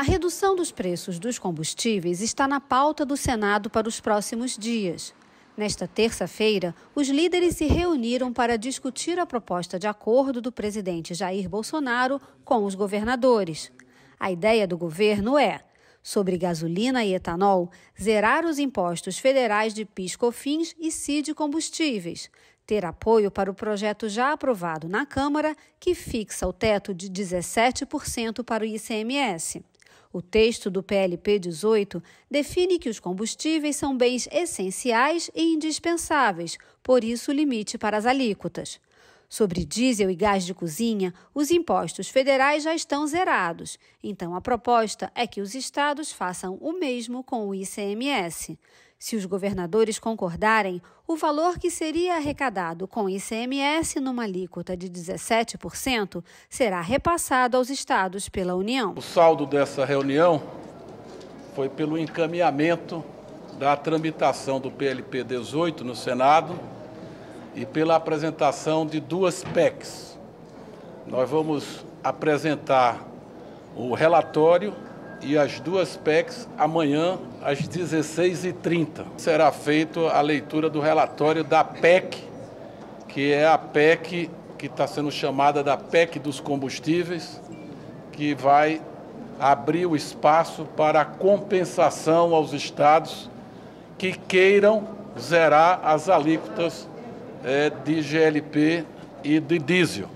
A redução dos preços dos combustíveis está na pauta do Senado para os próximos dias. Nesta terça-feira, os líderes se reuniram para discutir a proposta de acordo do presidente Jair Bolsonaro com os governadores. A ideia do governo é, sobre gasolina e etanol, zerar os impostos federais de PIS/COFINS e CID combustíveis, ter apoio para o projeto já aprovado na Câmara, que fixa o teto de 17% para o ICMS. O texto do PLP 18 define que os combustíveis são bens essenciais e indispensáveis, por isso o limite para as alíquotas. Sobre diesel e gás de cozinha, os impostos federais já estão zerados, então a proposta é que os estados façam o mesmo com o ICMS. Se os governadores concordarem, o valor que seria arrecadado com ICMS numa alíquota de 17% será repassado aos estados pela União. O saldo dessa reunião foi pelo encaminhamento da tramitação do PLP 18 no Senado e pela apresentação de duas PECs. Nós vamos apresentar o relatório e as duas PECs amanhã às 16h30. Será feita a leitura do relatório da PEC, que é a PEC que está sendo chamada da PEC dos combustíveis, que vai abrir o espaço para compensação aos estados que queiram zerar as alíquotas é, de GLP e de diesel.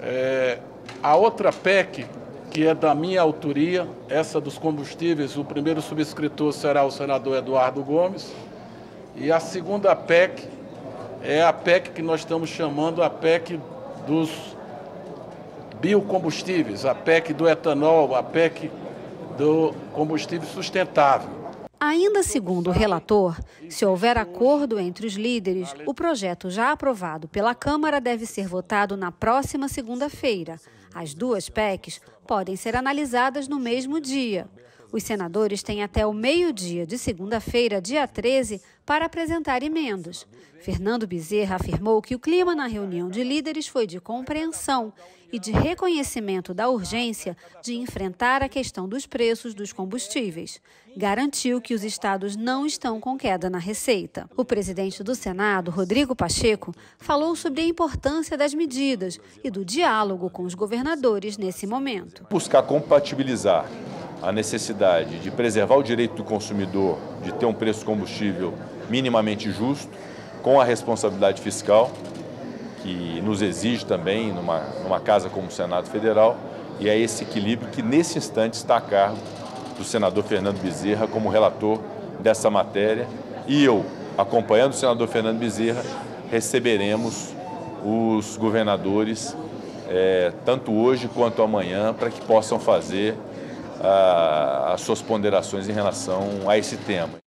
É, a outra PEC que é da minha autoria, essa dos combustíveis. O primeiro subscritor será o senador Eduardo Gomes. E a segunda PEC é a PEC que nós estamos chamando a PEC dos biocombustíveis, a PEC do etanol, a PEC do combustível sustentável. Ainda segundo o relator, se houver acordo entre os líderes, o projeto já aprovado pela Câmara deve ser votado na próxima segunda-feira. As duas PECs podem ser analisadas no mesmo dia. Os senadores têm até o meio-dia de segunda-feira, dia 13, para apresentar emendas. Fernando Bezerra afirmou que o clima na reunião de líderes foi de compreensão e de reconhecimento da urgência de enfrentar a questão dos preços dos combustíveis. Garantiu que os estados não estão com queda na receita. O presidente do Senado, Rodrigo Pacheco, falou sobre a importância das medidas e do diálogo com os governadores nesse momento. Buscar compatibilizar a necessidade de preservar o direito do consumidor de ter um preço combustível minimamente justo, com a responsabilidade fiscal, que nos exige também numa, numa casa como o Senado Federal, e é esse equilíbrio que nesse instante está a cargo do senador Fernando Bezerra como relator dessa matéria, e eu, acompanhando o senador Fernando Bezerra, receberemos os governadores, é, tanto hoje quanto amanhã, para que possam fazer as suas ponderações em relação a esse tema.